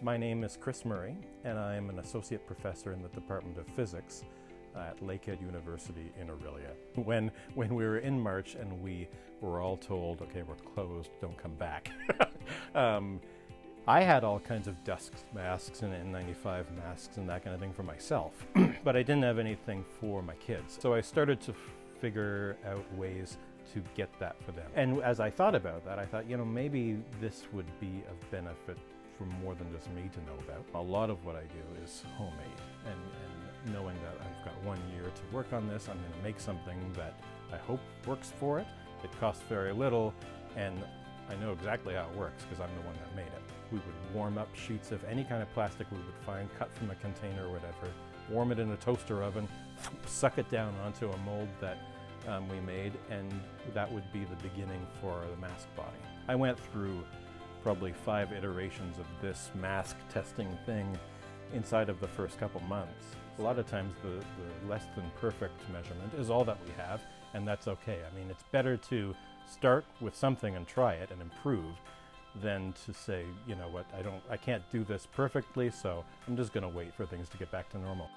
My name is Chris Murray, and I'm an associate professor in the Department of Physics at Lakehead University in Orillia. When, when we were in March and we were all told, okay, we're closed, don't come back, um, I had all kinds of dust masks and N95 masks and that kind of thing for myself, but I didn't have anything for my kids. So I started to figure out ways to get that for them. And as I thought about that, I thought, you know, maybe this would be of benefit for more than just me to know about. A lot of what I do is homemade and, and knowing that I've got one year to work on this, I'm going to make something that I hope works for it. It costs very little and I know exactly how it works because I'm the one that made it. We would warm up sheets of any kind of plastic we would find, cut from a container or whatever, warm it in a toaster oven, suck it down onto a mold that um, we made, and that would be the beginning for the mask body. I went through probably five iterations of this mask testing thing inside of the first couple months. A lot of times the, the, less than perfect measurement is all that we have, and that's okay. I mean, it's better to start with something and try it and improve than to say, you know what, I don't, I can't do this perfectly, so I'm just gonna wait for things to get back to normal.